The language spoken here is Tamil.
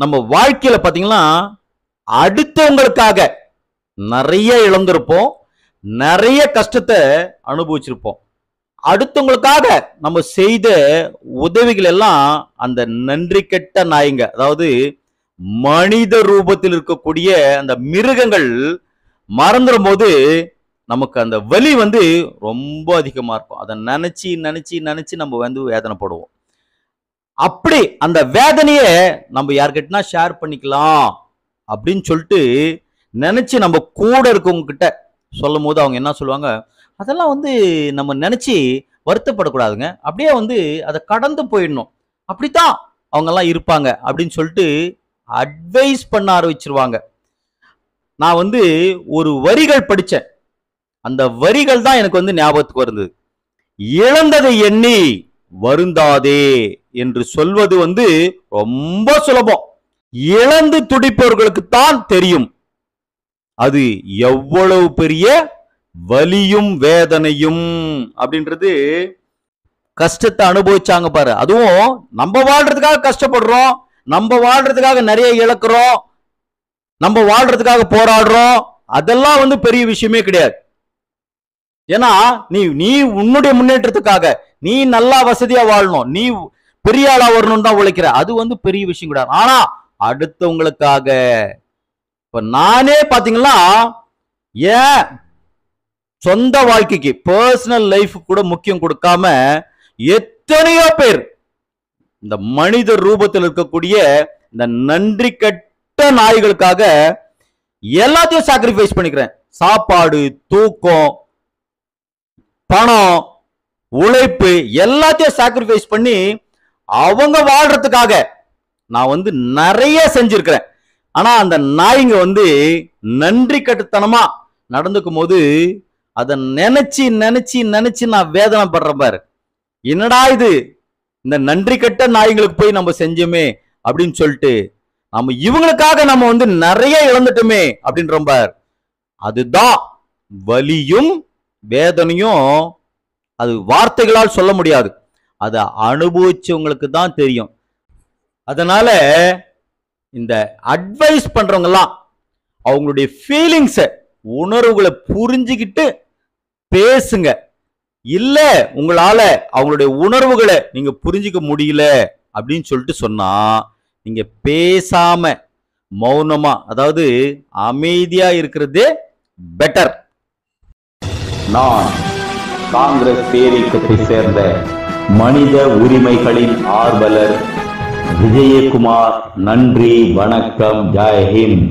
நம்ம வாழ்க்கையில் பார்த்தீங்கன்னா அடுத்தவங்களுக்காக நிறைய இழந்திருப்போம் நிறைய கஷ்டத்தை அனுபவிச்சிருப்போம். அடுத்தவங்களுக்காக நம்ம செய்த உதவிகள் எல்லாம் அந்த நன்றி கெட்ட நாய்ங்க அதாவது மனித ரூபத்தில் இருக்கக்கூடிய அந்த மிருகங்கள் மறந்துடும் போது நமக்கு அந்த வலி வந்து ரொம்ப அதிகமாக இருக்கும். அதை நினச்சி நினச்சி நினச்சி நம்ம வந்து வேதனைப்படுவோம். அப்படி அந்த வேதனையை நம்ம யார்கிட்டனா ஷேர் பண்ணிக்கலாம் அப்படின்னு சொல்லிட்டு நினச்சி நம்ம கூட இருக்கவங்க கிட்ட சொல்லும் போது அவங்க என்ன சொல்லுவாங்க? அதெல்லாம் வந்து நம்ம நினச்சி வருத்தப்படக்கூடாதுங்க. அப்படியே வந்து அதை கடந்து போயிடணும். அப்படித்தான் அவங்கெல்லாம் இருப்பாங்க. அப்படின்னு சொல்லிட்டு அட்வைஸ் பண்ண ஆரம்பிச்சிருவாங்க. நான் வந்து ஒரு வரிகள் படித்தேன் அந்த வரிகள் தான் எனக்கு வந்து ஞாபகத்துக்கு வருது. இழந்ததை எண்ணி வருந்தாதே. என்று சொல்வது வந்து ரொம்ப சுலபம். இழந்து துடிப்பவர்களுக்கு தான் தெரியும். அது எவ்வளவு பெரிய வலியும் வேதனையும் அப்படின்றது கஷ்டத்தை அனுபவிச்சாங்க பாரு. அதுவும் நம்ம வாழ்றதுக்காக கஷ்டப்படுறோம். நம்ம வாழ்றதுக்காக நிறைய இழக்கிறோம். நம்ம வாழ்றதுக்காக போராடுறோம். அதெல்லாம் வந்து பெரிய விஷயமே கிடையாது. ஏன்னா நீ நீ உன்னுடைய முன்னேற்றத்துக்காக நீ நல்லா வசதியா வாழணும். நீ பெரிய ஆளா வரணும்னு தான் உழைக்கிற. அது வந்து பெரிய விஷயம் கிடையாது. ஆனா அடுத்தவங்களுக்காக இப்ப நானே பாத்தீங்கன்னா ஏன் சொந்த வாழ்க்கைக்கு பர்சனல் லைஃப் கூட முக்கியம் கொடுக்காம எத்தனையோ பேர் இந்த மனித ரூபத்தில் இருக்கக்கூடிய இந்த நன்றி கட்ட நாய்களுக்காக எல்லாத்தையும் சாக்ரிஃபைஸ் பண்ணிக்கிறேன். சாப்பாடு தூக்கம் பணம் உழைப்பு எல்லாத்தையும் சாக்ரிஃபைஸ் பண்ணி அவங்க வாழ்றதுக்காக நான் வந்து நிறைய செஞ்சிருக்கிறேன். ஆனா அந்த நாய்ங்க வந்து நன்றி கட்டுத்தனமா நடந்துக்கும் போது அதை நினைச்சு நினைச்சு நினைச்சு நான் வேதனைப்படுறேன் பாரு. என்னடா இது? இந்த நன்றி கட்ட நாய்ங்களுக்கு போய் நம்ம செஞ்சோமே அப்படின்னு சொல்லிட்டு நம்ம இவங்களுக்காக நம்ம வந்து நிறைய இழந்துட்டோமே அப்படின்ற பார். அதுதான் வலியும் வேதனையும் அது வார்த்தைகளால் சொல்ல முடியாது. அதை அனுபவிச்சவங்களுக்கு தான் தெரியும். அதனால இந்த அட்வைஸ் பண்றவங்கலாம் அவங்களுடைய ஃபீலிங்ஸை உணர்வுகளை புரிஞ்சுக்கிட்டு பேசுங்க. இல்ல உங்களால அவங்களுடைய உணர்வுகளை நீங்க புரிஞ்சுக்க முடியல அப்படின்னு சொல்லிட்டு சொன்னா நீங்க பேசாம மௌனமா அதாவது அமைதியா இருக்கிறதே பெட்டர் நான் காங்கிரஸ் பேரியக்கத்தை சேர்ந்த மனித உரிமைகளின் ஆர்வலர் விஜயகுமார் நன்றி வணக்கம் ஜெய்ஹிந்த்